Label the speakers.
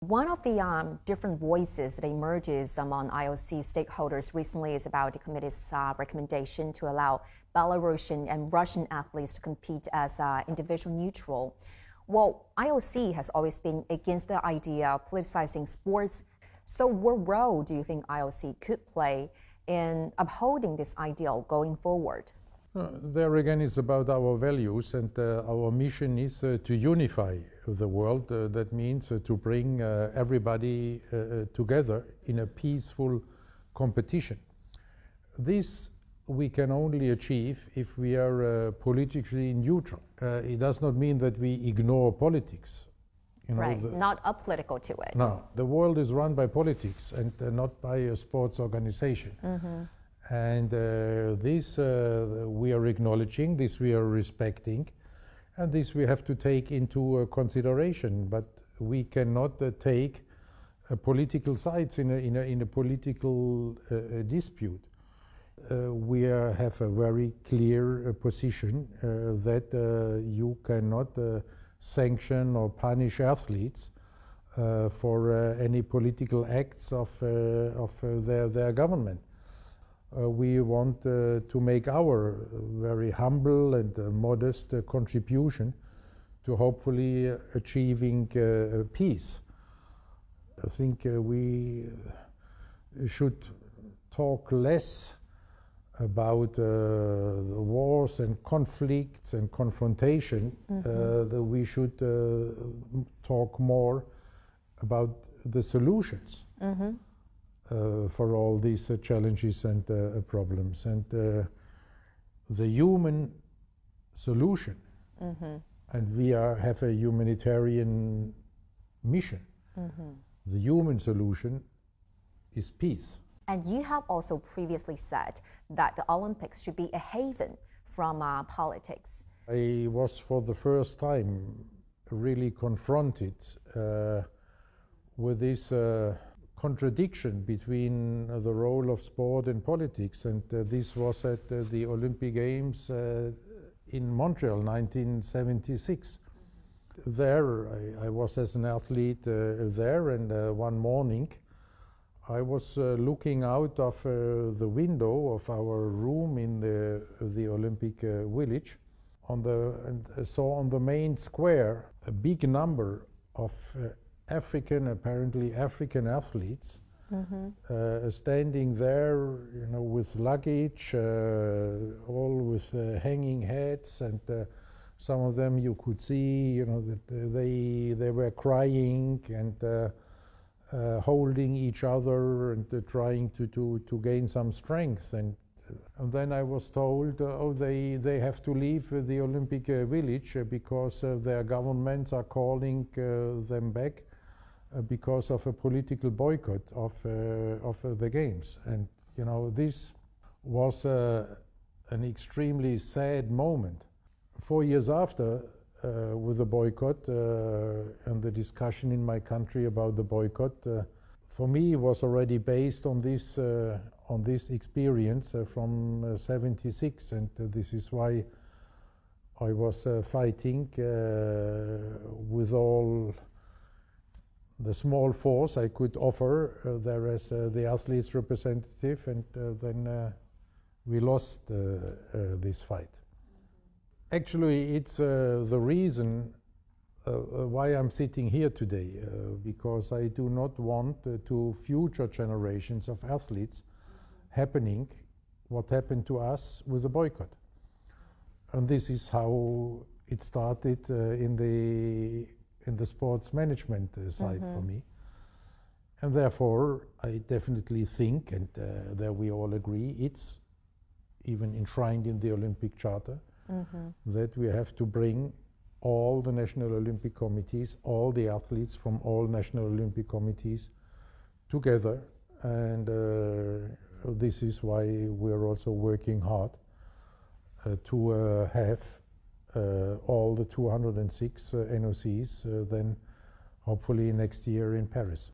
Speaker 1: One of the um, different voices that emerges among IOC stakeholders recently is about the committee's uh, recommendation to allow Belarusian and Russian athletes to compete as uh, individual neutral. Well, IOC has always been against the idea of politicizing sports. So, what role do you think IOC could play in upholding this ideal going forward?
Speaker 2: Uh, there again, it's about our values, and uh, our mission is uh, to unify the world. Uh, that means uh, to bring uh, everybody together in a peaceful competition. This we can only achieve if we are politically neutral. it does not mean that we ignore politics.
Speaker 1: You know, right, not apolitical to it.
Speaker 2: No, the world is run by politics and not by a sports organization. Mm -hmm. And uh, this uh, we are acknowledging, this we are respecting, and this we have to take into uh, consideration. But we cannot uh, take uh, political sides in a, in a, in a political uh, uh, dispute. Uh, we uh, have a very clear position that you cannot sanction or punish athletes for any political acts of, of their, their government. Uh, we want uh, to make our very humble and uh, modest contribution to hopefully achieving peace. I think we should talk less about uh, wars and conflicts and confrontation, mm -hmm. uh, we should uh, talk more about the solutions. Mm -hmm. Uh, for all these uh, challenges and uh, problems. And the human solution, mm -hmm. and we are, have a humanitarian mission. Mm -hmm. The human solution is peace.
Speaker 1: And you have also previously said that the Olympics should be a haven from uh, politics.
Speaker 2: I was for the first time really confronted uh, with this uh, contradiction between uh, the role of sport and politics. And uh, this was at uh, the Olympic Games in Montreal, 1976. There, I, I, was as an athlete there, and one morning, I was uh, looking out of uh, the window of our room in the, the Olympic uh, Village on the, and saw on the main square a big number of African, apparently African athletes, mm-hmm. uh, standing there, you know, with luggage, uh, all with uh, hanging heads, and uh, some of them you could see, you know, that they they were crying and. Uh, uh, holding each other and trying to, to, to gain some strength and and then I was told, uh, oh, they, they have to leave uh, the Olympic uh, Village because their governments are calling them back uh, because of a political boycott of, uh, of uh, the games. And, you know, this was an extremely sad moment. Four years after, uh, with the boycott uh, and the discussion in my country about the boycott, uh, for me was already based on this on this experience from '76, and this is why I was fighting with all the small force I could offer uh, there as uh, the athletes representative, and uh, then we lost this fight. Actually, it's the reason uh, why I'm sitting here today, uh, because I do not want uh, to future generations of athletes happening what happened to us with the boycott. And this is how it started in the in the sports management uh, side mm -hmm. for me. And therefore, I definitely think, and uh, there we all agree, it's even enshrined in the Olympic Charter mm -hmm. that we have to bring all the national Olympic committees, all the athletes from all national Olympic committees together. And uh, this is why we're also working hard uh, to uh, have all the 206 uh, NOCs uh, then hopefully next year in Paris.